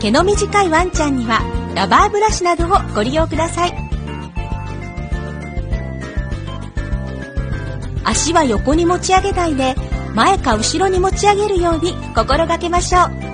毛の短いワンちゃんにはラバーブラシなどをご利用ください。足は横に持ち上げないで前か後ろに持ち上げるように心がけましょう。